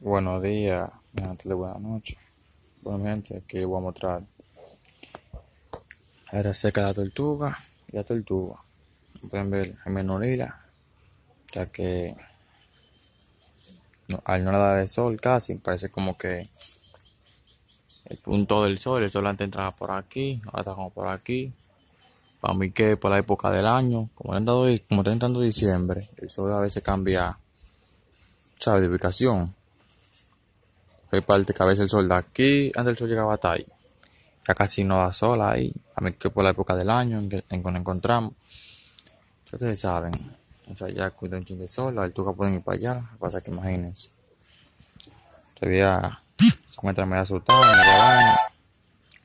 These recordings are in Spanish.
Buenos días, buenas tardes, buenas noches. Bueno, mi gente, aquí voy a mostrar la seca de la tortuga y la tortuga. Pueden ver el menolila, ya que no, al no dar el sol casi, parece como que el punto del sol, el sol antes entraba por aquí, ahora está como por aquí. Para mí que por la época del año, como, como está entrando diciembre, el sol a veces cambia, ¿sabes? De ubicación hay parte que a veces el sol de aquí, antes el sol llegaba hasta ahí. Ya casi no da sol ahí. A mí que por la época del año en que, nos encontramos. ustedes saben. O sea, ya cuida un chingo de sol, las alturas pueden ir para allá. Pasa que imagínense. Todavía se encuentra medio asustado en la vaina.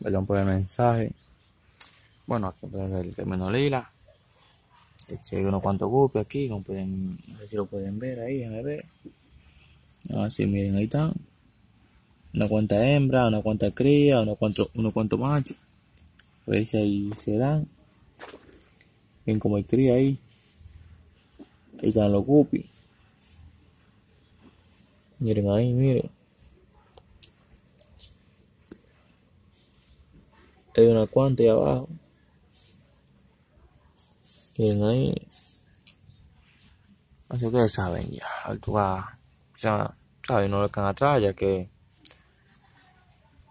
Perdón por el mensaje. Bueno, aquí pueden ver el término lila. Eché unos cuantos golpes aquí, como pueden, no sé si lo pueden ver ahí, déjenme ver. Así, miren, ahí están una cuanta hembra, una cuanta cría, unos cuantos uno cuanto macho. Si ahí se dan. Ven como hay cría ahí. Ahí están los guppies. Miren ahí, miren. Hay una cuanta ahí abajo. Miren ahí. Así que saben ya. Altura. O sea, saben, no lo can atrás ya que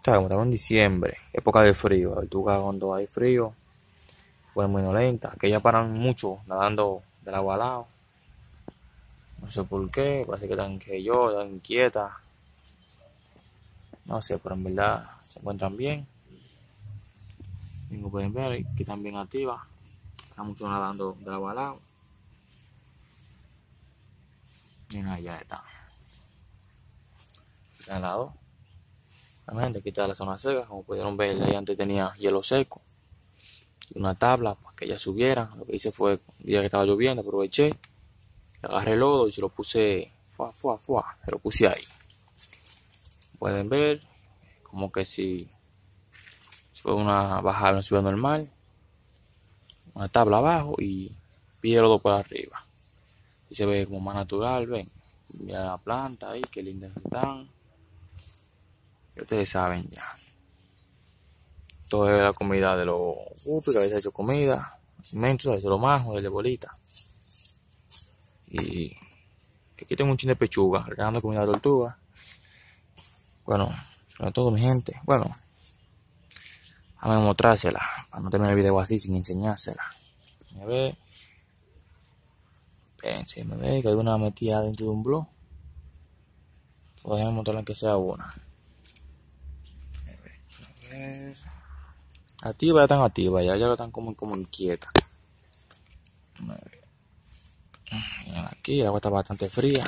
estamos en diciembre, época de frío, la tortuga cuando hay frío, pues muy lenta, que paran mucho nadando del agua al lado. No sé por qué, parece que están que yo, están inquietas. No sé, pero en verdad se encuentran bien. Como pueden ver, que están bien activas. Están mucho nadando del agua al lado. Miren, allá están. Están al lado. Realmente aquí está la zona seca, como pudieron ver, ahí antes tenía hielo seco. Y una tabla para que ella subiera. Lo que hice fue, un día que estaba lloviendo, aproveché, agarré el lodo y se lo puse, fuá, fuá, fuá, se lo puse ahí. Pueden ver, como que si, fue una bajada, una subida normal, una tabla abajo y pide lodo por arriba. Y se ve como más natural, ven, mira la planta ahí, qué lindas están ustedes saben ya. Todo es la comida de los guppies, que a hecho comida, alimentos, a veces lo majo, de bolita. Y aquí tengo un chin de pechuga, regando comida de tortuga. Bueno, sobre todo mi gente, bueno, a mostrársela, para no terminar el video así sin enseñársela. Me ve, pensé, me ve que hay una metida dentro de un blog. Podemos mostrarle que sea una. Activa ya están activas, ya, ya están como, como inquietas. aquí, el agua está bastante fría.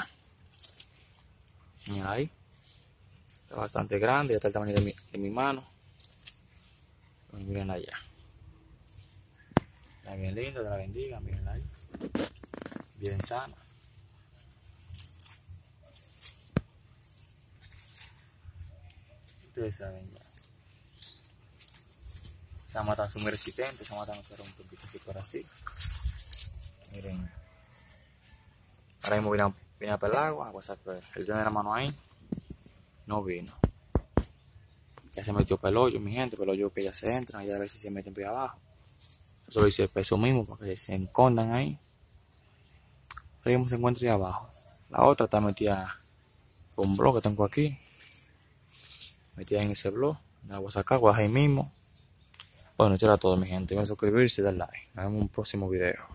Miren ahí. Está bastante grande, ya está el tamaño de mi, de mi mano. Pues miren allá. Está bien lindo, te la bendiga, miren ahí. Bien sana. Ustedes saben ya se matan su resistente, se matan un poquito así por así. Miren. Ahora mismo viene, viene a pelar agua, pues el de la mano ahí. No vino. Ya se metió pelollo, mi gente, pelollo que ya se entran, ya a si se meten por abajo. Eso lo hice el peso mismo para que se encondan ahí. Ahora mismo se encuentra ahí abajo. La otra está metida con un blog que tengo aquí. Metida en ese blog. La voy a sacar, voy a ahí mismo. Bueno, esto era todo mi gente. a suscribirse y dar like. Nos vemos en un próximo video.